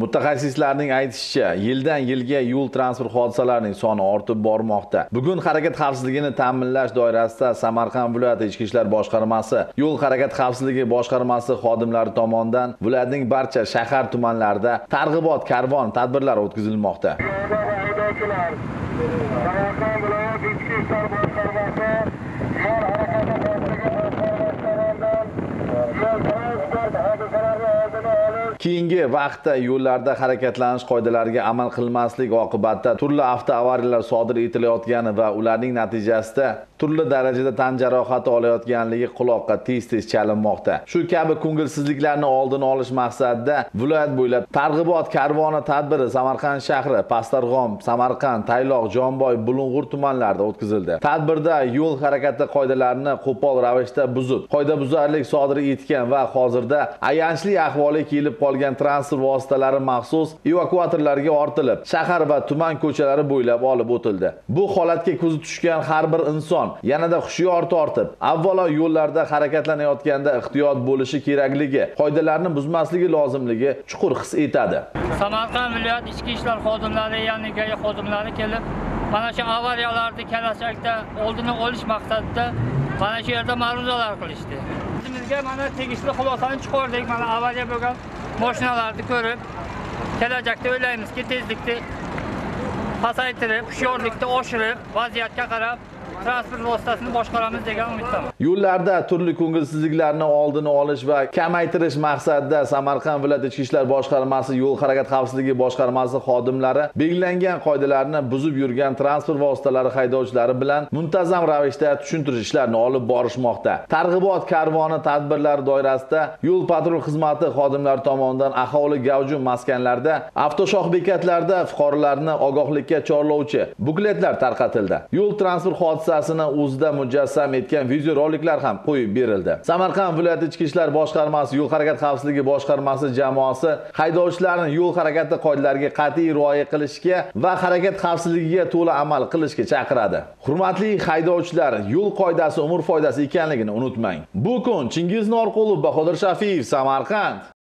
Mutaxassislarning aytishicha, yildan yilga yo'l transport hodisalarining soni ortib bormoqda. Bugun harakat xavfsizligini ta'minlash doirasida Samarqand viloyati Ichki ishlar boshqarmasi, yo'l harakat xavfsizligi boshqarmasi xodimlari tomonidan viloyatning barcha shahar tumanlarida targ'ibot karvon tadbirlari o'tkazilmoqda. haydovchilar samarqand viloyat ichki ishlar boshqarmasi yo'l harakati xavfsizligi boshqarmasi tomonidan yo'l transport hodisalarini oldini olish Keyingi vaqtda yo'llarda harakatlanish qoidalariga amal qilmaslik oqibatida turli avtoavariyalar sodir etilayotgani va ularning natijasida turli darajada tan jarohati olayotganligi quloqqa tez-tez chalinmoqda. Shu kabi ko'ngilsizliklarni oldini olish maqsadida viloyat bo'ylab targ'ibot karvoni tadbiri Samarqand shahri, Pastarg'om, Samarqand, Tayloq, Jonboy, Bulung'ur tumanlarida o'tkazildi. Tadbirda yo'l harakati qoidalarini qo'pol ravishda buzib, qoidabuzarlik sodir etgan va hozirda ayanchli ahvolga kelib qolgan transport vositalari maxsus evakuatorlarga ortilib, shahar va tuman ko'chalari bo'ylab olib o'tildi. Bu holatga ko'zi tushgan har bir inson yanada hushyor tortib, avvalo yo'llarda harakatlanayotganda ehtiyot bo'lishi kerakligi, qoidalarni buzmasligi lozimligi chuqur his etadi. Samarqand viloyat ichki ishlar xodimlari, ya'ni GAI xodimlari kelib, mana shu avariyalarni kelajakda oldini olish maqsadida mana shu yerda ma'ruzalar qilishdi. o'zimizga mana tegishli xulosani chiqardik, mana avariya bo'lgan mashinalarni ko'rib, kelajakda o'ylaymizki, tezlikni pasaytirib, hushyorlikni oshirib, vaziyatga qarab transport vositasini boshqaramiz degan umiddaman. Yo'llarda turli ko'ngilsizliklarni oldini olish va kamaytirish maqsadida Samarqand viloyati ichki ishlar boshqarmasi yo'l harakat xavfsizligi boshqarmasi xodimlari belgilangan qoidalarni buzib yurgan transport vositalari haydovchilari bilan muntazam ravishda tushuntirish ishlarini olib borishmoqda. Targ'ibot karvoni tadbirlari doirasida yo'l patrul xizmati xodimlari tomonidan aholi gavjum maskanlarda, avtoshoh bekatlarda fuqarolarni ogohlikka chorlovchi bukletlar tarqatildi. Yo'l transport hodisasini o'zida mujassam etgan videoroliklar ham qo'yib berildi. Samarqand viloyati ichki ishlar boshqarmasi yo'l harakat xavfsizligi boshqarmasi jamoasi haydovchilarni yo'l harakati qoidalariga qat'iy rioya qilishga va harakat xavfsizligiga to'la amal qilishga chaqiradi. Hurmatli haydovchilar, yo'l qoidasi umr foydasi ekanligini unutmang. Bu kun Chingiz Norqulov, Bahodir Shafiyev, Samarqand